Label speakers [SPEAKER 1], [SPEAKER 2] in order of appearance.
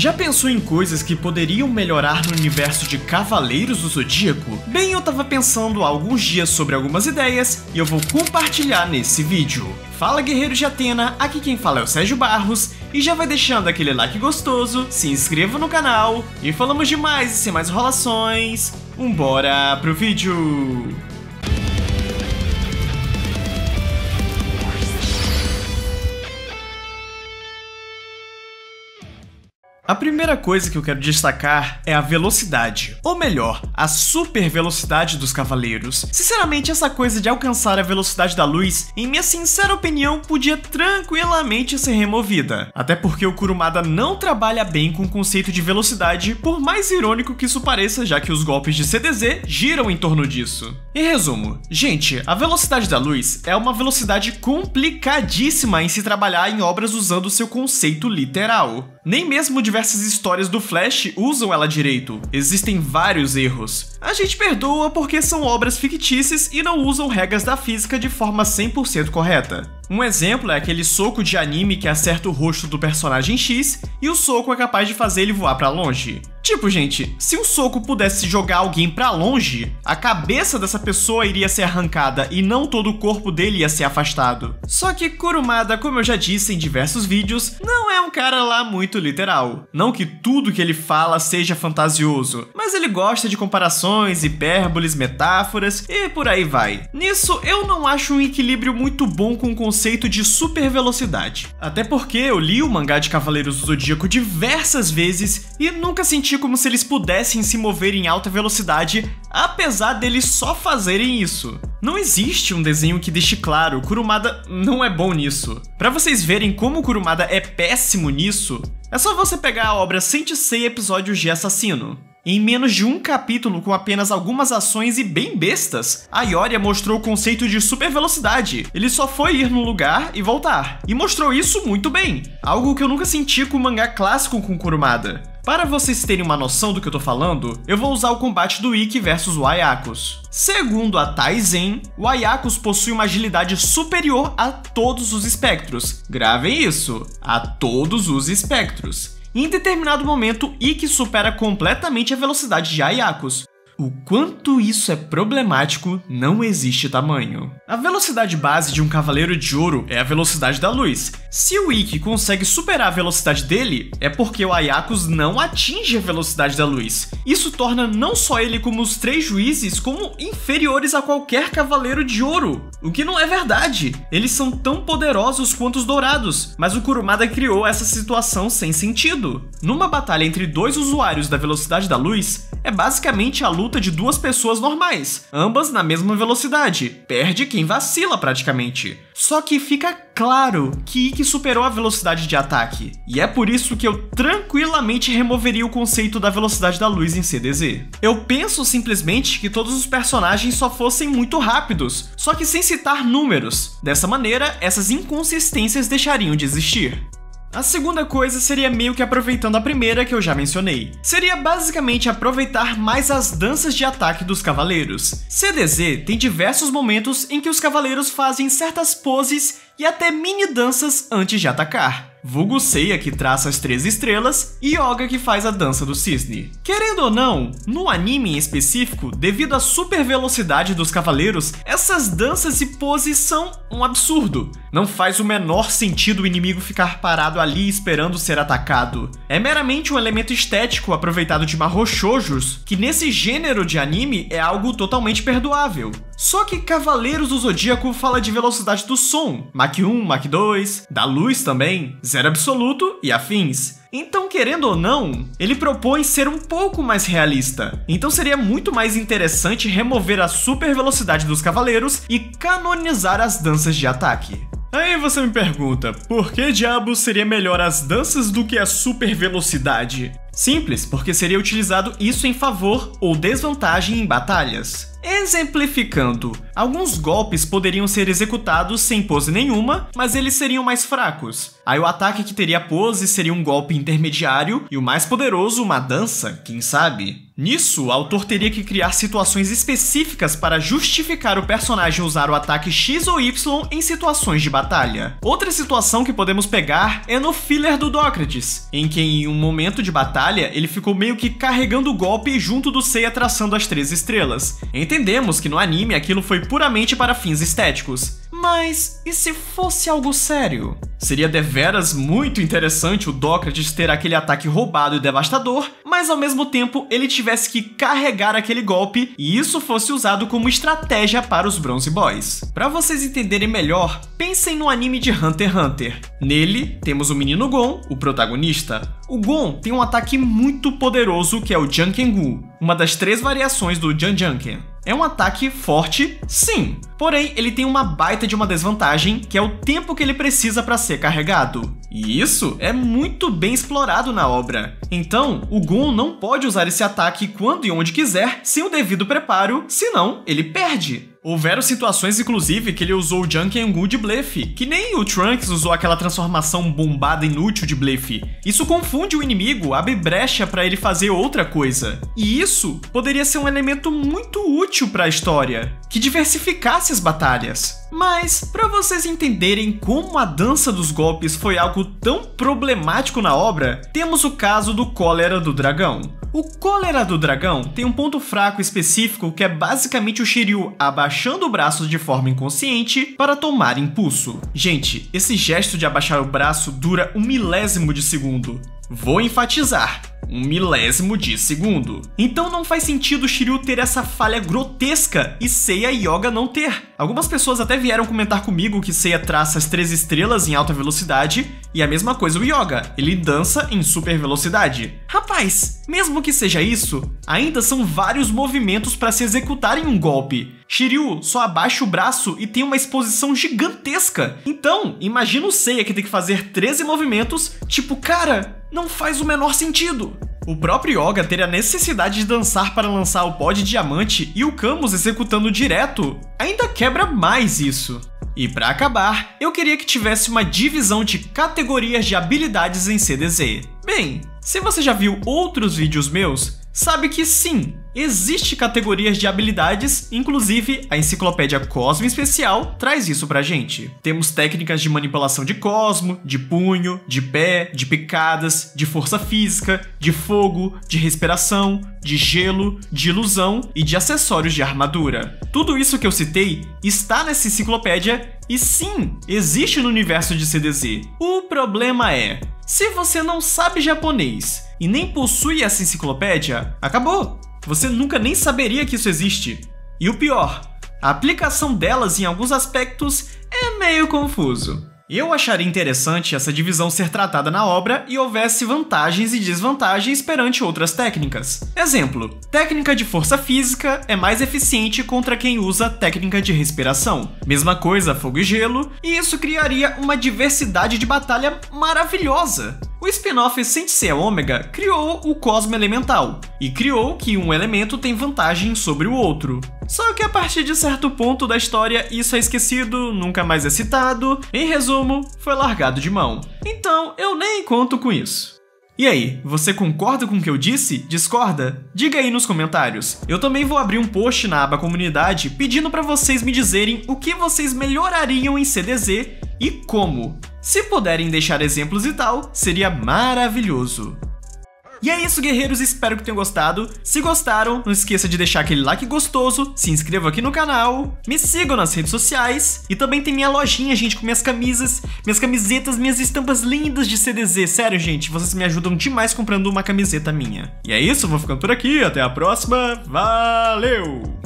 [SPEAKER 1] Já pensou em coisas que poderiam melhorar no universo de Cavaleiros do Zodíaco? Bem, eu tava pensando há alguns dias sobre algumas ideias e eu vou compartilhar nesse vídeo. Fala guerreiros de Atena, aqui quem fala é o Sérgio Barros e já vai deixando aquele like gostoso, se inscreva no canal e falamos de mais e sem mais enrolações. Vambora pro vídeo! A primeira coisa que eu quero destacar é a velocidade, ou melhor, a super velocidade dos cavaleiros. Sinceramente, essa coisa de alcançar a velocidade da luz, em minha sincera opinião, podia tranquilamente ser removida. Até porque o Kurumada não trabalha bem com o conceito de velocidade, por mais irônico que isso pareça, já que os golpes de CDZ giram em torno disso. Em resumo, gente, a velocidade da luz é uma velocidade complicadíssima em se trabalhar em obras usando seu conceito literal. Nem mesmo diversas histórias do Flash usam ela direito. Existem vários erros. A gente perdoa porque são obras fictícias e não usam regras da física de forma 100% correta. Um exemplo é aquele soco de anime que acerta o rosto do personagem X e o soco é capaz de fazer ele voar para longe. Tipo, gente, se um soco pudesse jogar alguém para longe, a cabeça dessa pessoa iria ser arrancada e não todo o corpo dele ia ser afastado. Só que Kurumada, como eu já disse em diversos vídeos, não é um cara lá muito literal. Não que tudo que ele fala seja fantasioso, mas ele gosta de comparações, hipérboles, metáforas e por aí vai. Nisso, eu não acho um equilíbrio muito bom com o conceito de super velocidade. Até porque eu li o mangá de Cavaleiros do Zodíaco diversas vezes e nunca senti como se eles pudessem se mover em alta velocidade, apesar deles só fazerem isso. Não existe um desenho que deixe claro, Kurumada não é bom nisso. Para vocês verem como Kurumada é péssimo nisso, é só você pegar a obra 106 episódios de Assassino. Em menos de um capítulo com apenas algumas ações e bem bestas, a Ioria mostrou o conceito de super velocidade. Ele só foi ir no lugar e voltar. E mostrou isso muito bem. Algo que eu nunca senti com o mangá clássico com Kurumada. Para vocês terem uma noção do que eu tô falando, eu vou usar o combate do Ikki versus o Ayakus. Segundo a Taizen, o Ayakus possui uma agilidade superior a todos os espectros. Gravem isso, a todos os espectros. Em determinado momento, Ikki supera completamente a velocidade de Ayakus, o quanto isso é problemático não existe tamanho. A velocidade base de um cavaleiro de ouro é a velocidade da luz. Se o Ikki consegue superar a velocidade dele, é porque o Ayakus não atinge a velocidade da luz. Isso torna não só ele como os três juízes como inferiores a qualquer cavaleiro de ouro. O que não é verdade. Eles são tão poderosos quanto os dourados, mas o Kurumada criou essa situação sem sentido. Numa batalha entre dois usuários da velocidade da luz, é basicamente a luta de duas pessoas normais, ambas na mesma velocidade. Perde quem vacila praticamente. Só que fica claro que Ikki superou a velocidade de ataque, e é por isso que eu tranquilamente removeria o conceito da velocidade da luz em CDZ. Eu penso simplesmente que todos os personagens só fossem muito rápidos, só que sem citar números. Dessa maneira, essas inconsistências deixariam de existir. A segunda coisa seria meio que aproveitando a primeira que eu já mencionei. Seria basicamente aproveitar mais as danças de ataque dos cavaleiros. CDZ tem diversos momentos em que os cavaleiros fazem certas poses e até mini danças antes de atacar. Vulgo Seiya que traça as três estrelas e Yoga que faz a dança do cisne. Querendo ou não, no anime em específico, devido à super velocidade dos cavaleiros, essas danças e poses são um absurdo. Não faz o menor sentido o inimigo ficar parado ali esperando ser atacado. É meramente um elemento estético aproveitado de marrochojos, que nesse gênero de anime é algo totalmente perdoável. Só que Cavaleiros do Zodíaco fala de velocidade do som, Mach 1, Mach 2, da luz também, zero absoluto e afins. Então, querendo ou não, ele propõe ser um pouco mais realista. Então seria muito mais interessante remover a super velocidade dos cavaleiros e canonizar as danças de ataque. Aí você me pergunta, por que diabos seria melhor as danças do que a super velocidade? Simples, porque seria utilizado isso em favor ou desvantagem em batalhas. Exemplificando, alguns golpes poderiam ser executados sem pose nenhuma, mas eles seriam mais fracos. Aí o ataque que teria pose seria um golpe intermediário e o mais poderoso uma dança, quem sabe? Nisso, o autor teria que criar situações específicas para justificar o personagem usar o ataque X ou Y em situações de batalha. Outra situação que podemos pegar é no filler do Dócrates, em que em um momento de batalha ele ficou meio que carregando o golpe junto do Seiya traçando as três estrelas. Entendemos que no anime aquilo foi puramente para fins estéticos, mas e se fosse algo sério? Seria deveras muito interessante o Dócrates ter aquele ataque roubado e devastador, mas ao mesmo tempo ele tivesse que carregar aquele golpe e isso fosse usado como estratégia para os Bronze Boys. Para vocês entenderem melhor, pensem no anime de Hunter x Hunter. Nele, temos o menino Gon, o protagonista. O Gon tem um ataque muito poderoso que é o Jankengu, uma das três variações do Janjanken. É um ataque forte, sim, porém ele tem uma baita de uma desvantagem, que é o tempo que ele precisa para ser carregado. E isso é muito bem explorado na obra. Então, o Gon não pode usar esse ataque quando e onde quiser, sem o devido preparo, senão ele perde. Houveram situações, inclusive, que ele usou o Junkengu de blefe, que nem o Trunks usou aquela transformação bombada inútil de blefe. Isso confunde o inimigo, abre brecha para ele fazer outra coisa. E isso poderia ser um elemento muito útil para a história, que diversificasse as batalhas. Mas, para vocês entenderem como a dança dos golpes foi algo tão problemático na obra, temos o caso do Cólera do Dragão. O Cólera do Dragão tem um ponto fraco específico que é basicamente o Shiryu abaixando o braço de forma inconsciente para tomar impulso. Gente, esse gesto de abaixar o braço dura um milésimo de segundo. Vou enfatizar, um milésimo de segundo. Então não faz sentido Shiryu ter essa falha grotesca e Seiya e Yoga não ter. Algumas pessoas até vieram comentar comigo que Seiya traça as três estrelas em alta velocidade e a mesma coisa o Yoga, ele dança em super velocidade. Rapaz, mesmo que seja isso, ainda são vários movimentos para se executar em um golpe. Shiryu só abaixa o braço e tem uma exposição gigantesca. Então, imagina o Seiya que tem que fazer 13 movimentos, tipo, cara, não faz o menor sentido. O próprio Yoga ter a necessidade de dançar para lançar o pó de diamante e o Camus executando direto ainda quebra mais isso. E para acabar, eu queria que tivesse uma divisão de categorias de habilidades em CDZ. Bem, se você já viu outros vídeos meus, sabe que sim, existe categorias de habilidades, inclusive a enciclopédia Cosmo Especial traz isso pra gente. Temos técnicas de manipulação de cosmo, de punho, de pé, de picadas, de força física, de fogo, de respiração, de gelo, de ilusão e de acessórios de armadura. Tudo isso que eu citei está nessa enciclopédia e sim, existe no universo de CDZ. O problema é, se você não sabe japonês e nem possui essa enciclopédia, acabou. Você nunca nem saberia que isso existe. E o pior, a aplicação delas em alguns aspectos é meio confuso. Eu acharia interessante essa divisão ser tratada na obra e houvesse vantagens e desvantagens perante outras técnicas. Exemplo: técnica de força física é mais eficiente contra quem usa técnica de respiração. Mesma coisa, fogo e gelo, e isso criaria uma diversidade de batalha maravilhosa. O spin-off Sensei Omega criou o Cosmo Elemental e criou que um elemento tem vantagem sobre o outro. Só que a partir de certo ponto da história isso é esquecido, nunca mais é citado, em resumo, foi largado de mão. Então eu nem conto com isso. E aí, você concorda com o que eu disse? Discorda? Diga aí nos comentários. Eu também vou abrir um post na aba comunidade pedindo para vocês me dizerem o que vocês melhorariam em CDZ e como. Se puderem deixar exemplos e tal, seria maravilhoso. E é isso, guerreiros, espero que tenham gostado. Se gostaram, não esqueça de deixar aquele like gostoso, se inscreva aqui no canal, me sigam nas redes sociais e também tem minha lojinha, gente, com minhas camisas, minhas camisetas, minhas estampas lindas de CDZ. Sério, gente, vocês me ajudam demais comprando uma camiseta minha. E é isso, vou ficando por aqui, até a próxima, valeu!